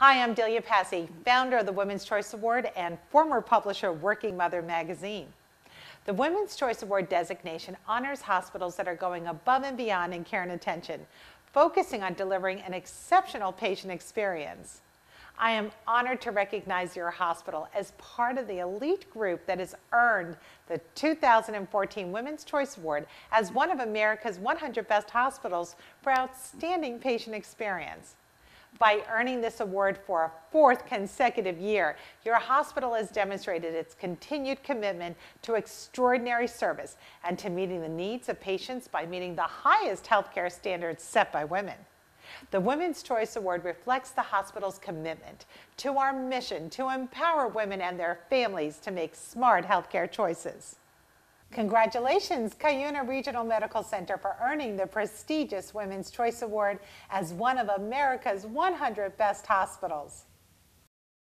Hi, I'm Delia Passi, founder of the Women's Choice Award and former publisher of Working Mother magazine. The Women's Choice Award designation honors hospitals that are going above and beyond in care and attention, focusing on delivering an exceptional patient experience. I am honored to recognize your hospital as part of the elite group that has earned the 2014 Women's Choice Award as one of America's 100 best hospitals for outstanding patient experience. By earning this award for a fourth consecutive year, your hospital has demonstrated its continued commitment to extraordinary service and to meeting the needs of patients by meeting the highest healthcare standards set by women. The Women's Choice Award reflects the hospital's commitment to our mission to empower women and their families to make smart healthcare choices. Congratulations, Cuyuna Regional Medical Center, for earning the prestigious Women's Choice Award as one of America's 100 best hospitals.